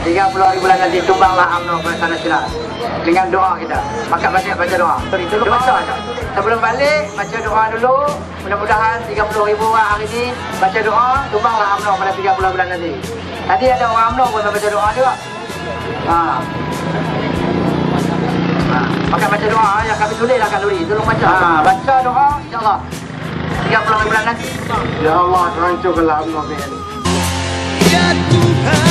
30 hari bulan nanti tumbanglah UMNO Perdana Nasional dengan doa kita. Maka banyak baca doa. doa saja. Sebelum balik, baca doa dulu. Mudah-mudahan 30 ribu orang hari ini baca doa, tumbanglah UMNO pada 30 bulan nanti. Tadi ada orang UMNO pun baca doa juga. Ha. ha. Maka baca doa yang kami tulis lah kat Luri. Tolong baca. Ha. ha, baca doa, insyaAllah. 30 bulan nanti. Ya Allah, terancurkanlah UMNO. BN. Ya Tuhan.